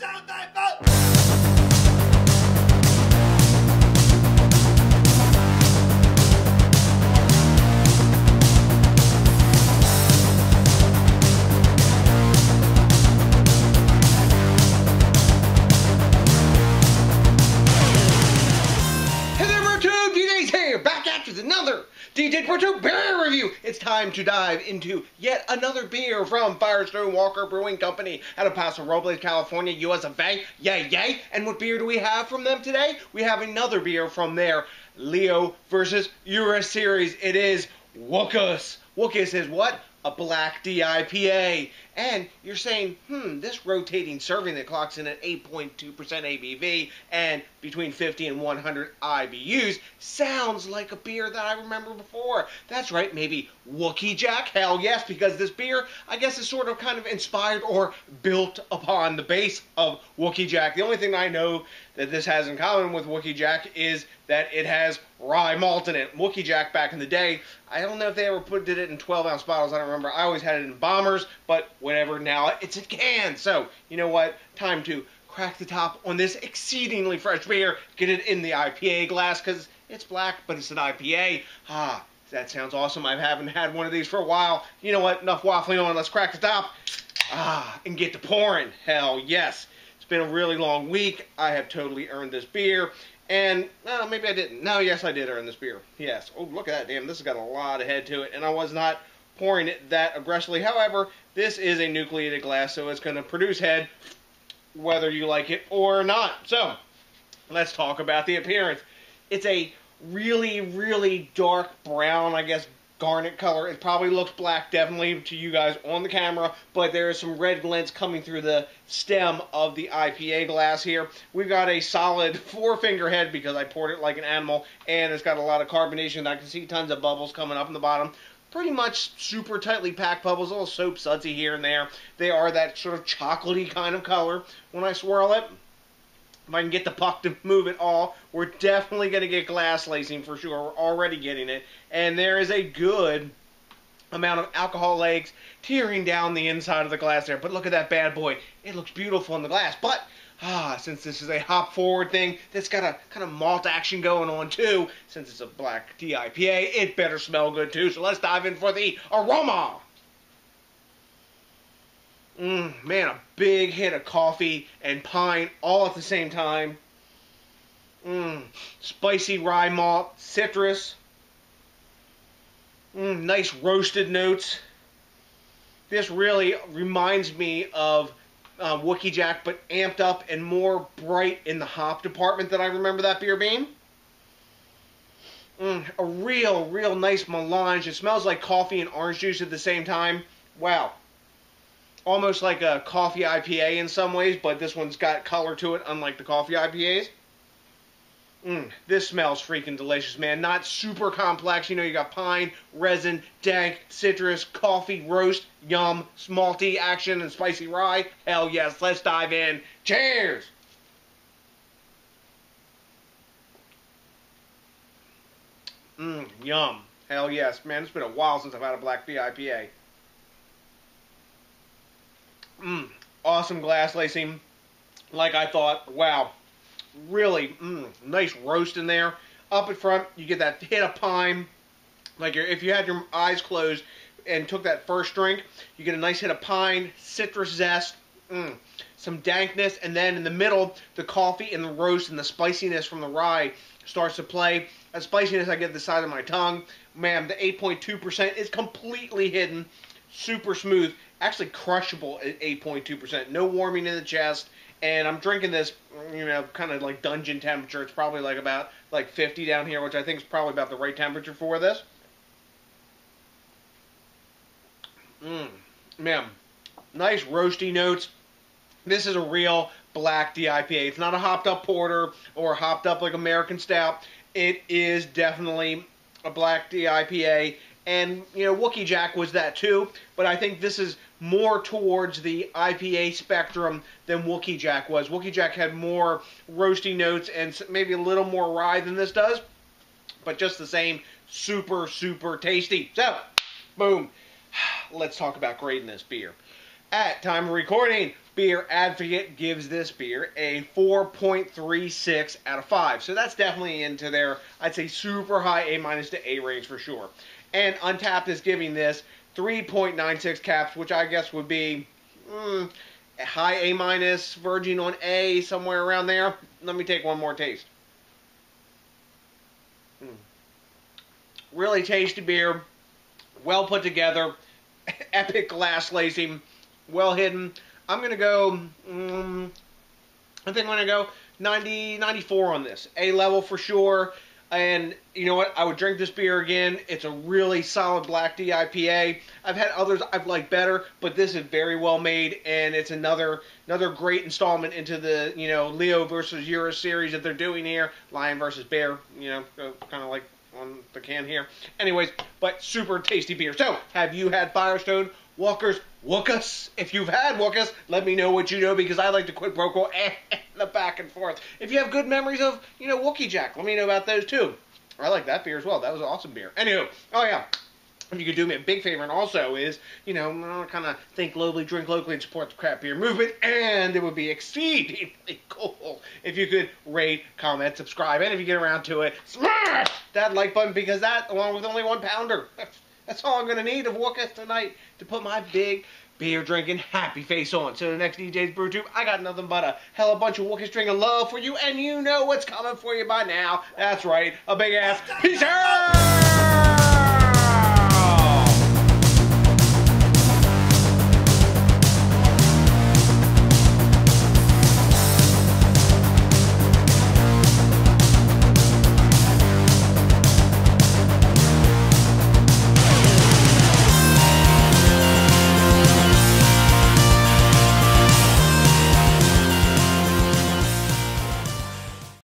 One, two, three, time to dive into yet another beer from Firestone Walker Brewing Company out of Paso Robles, California, US of A. Yay, yay! And what beer do we have from them today? We have another beer from their Leo versus Ursus series. It is Wookus. Wookus is what? A black DIPA. And you're saying, hmm, this rotating serving that clocks in at 8.2% ABV and between 50 and 100 IBUs sounds like a beer that I remember before. That's right, maybe Wookey Jack? Hell yes, because this beer, I guess, is sort of kind of inspired or built upon the base of Wookey Jack. The only thing I know that this has in common with Wookey Jack is that it has rye malt in it. Wookey Jack back in the day, I don't know if they ever put did it in 12 ounce bottles. I don't remember. I always had it in bombers, but whatever. Now it's in cans. So you know what? Time to crack the top on this exceedingly fresh beer. Get it in the IPA glass because it's black, but it's an IPA. Ah, that sounds awesome. I haven't had one of these for a while. You know what? Enough waffling on. Let's crack the top. Ah, and get to pouring. Hell yes. It's been a really long week. I have totally earned this beer. And, no, maybe I didn't. No, yes, I did earn this beer. Yes. Oh, look at that. Damn, this has got a lot of head to it. And I was not pouring it that aggressively. However, this is a nucleated glass, so it's going to produce head whether you like it or not. So, let's talk about the appearance. It's a really, really dark brown, I guess, garnet color. It probably looks black, definitely, to you guys on the camera, but there is some red glints coming through the stem of the IPA glass here. We've got a solid four finger head because I poured it like an animal, and it's got a lot of carbonation. I can see tons of bubbles coming up in the bottom pretty much super tightly packed bubbles, a little soap sudsy here and there. They are that sort of chocolatey kind of color when I swirl it. If I can get the puck to move at all, we're definitely going to get glass lacing for sure. We're already getting it. And there is a good amount of alcohol legs tearing down the inside of the glass there. But look at that bad boy. It looks beautiful in the glass. But ah, since this is a hop forward thing that's got a kind of malt action going on too, since it's a black DIPA, it better smell good too. So let's dive in for the aroma. Mmm, man, a big hit of coffee and pine all at the same time. Mmm, spicy rye malt, citrus. Mmm, nice roasted notes. This really reminds me of uh, Wookey Jack, but amped up and more bright in the hop department than I remember that beer being. Mm, a real, real nice melange. It smells like coffee and orange juice at the same time. Wow. Almost like a coffee IPA in some ways, but this one's got color to it, unlike the coffee IPAs. Mm, this smells freaking delicious, man. Not super complex. You know, you got pine, resin, dank, citrus, coffee, roast, yum, malty action, and spicy rye. Hell yes, let's dive in. Cheers! Mmm, yum. Hell yes, man. It's been a while since I've had a black beer IPA. Mmm, awesome glass lacing. Like I thought. Wow. Really, mmm, nice roast in there. Up in front, you get that hit of pine. Like if you had your eyes closed and took that first drink, you get a nice hit of pine, citrus zest, mm, some dankness, and then in the middle, the coffee and the roast and the spiciness from the rye starts to play. That spiciness I get the side of my tongue. Man, the 8.2% is completely hidden, super smooth, actually crushable at 8.2%. No warming in the chest. And I'm drinking this, you know, kind of like dungeon temperature. It's probably like about like 50 down here, which I think is probably about the right temperature for this. Mmm, man, nice roasty notes. This is a real black DIPA. It's not a hopped up porter or hopped up like American stout. It is definitely a black DIPA. And, you know, Wookey Jack was that too, but I think this is more towards the IPA spectrum than Wookey Jack was. Wookey Jack had more roasty notes and maybe a little more rye than this does, but just the same, super, super tasty. So, boom. Let's talk about grading this beer. At time of recording, Beer Advocate gives this beer a 4.36 out of 5. So that's definitely into their, I'd say, super high A minus to A range for sure. And Untappd is giving this 3.96 caps, which I guess would be mm, high A minus, verging on A, somewhere around there. Let me take one more taste. Mm. Really tasty beer, well put together, epic glass lacing, well hidden. I'm going to go, mm, I think I'm going to go 90, 94 on this. A level for sure. And you know what? I would drink this beer again. It's a really solid black DIPA. I've had others I've liked better, but this is very well made, and it's another another great installment into the you know Leo versus Ursus series that they're doing here. Lion versus Bear. You know, kind of like on the can here. Anyways, but super tasty beer. So, have you had Firestone Walker's Wookus? If you've had Wookus, let me know what you know because I like to quit pro and the back and forth. If you have good memories of, you know, Wookey Jack, let me know about those too. I like that beer as well. That was an awesome beer. Anywho, oh yeah. If you could do me a big favor, and also is, you know, kind of think globally, drink locally, and support the craft beer movement. And it would be exceedingly cool if you could rate, comment, subscribe, and if you get around to it, smash that like button because that, along with only one pounder, that's all I'm going to need of Wookus tonight to put my big beer drinking happy face on. So the next DJ's Brew Tube, I got nothing but a hell of a bunch of Wookish drinking love for you, and you know what's coming for you by now. That's right, a big ass peace out!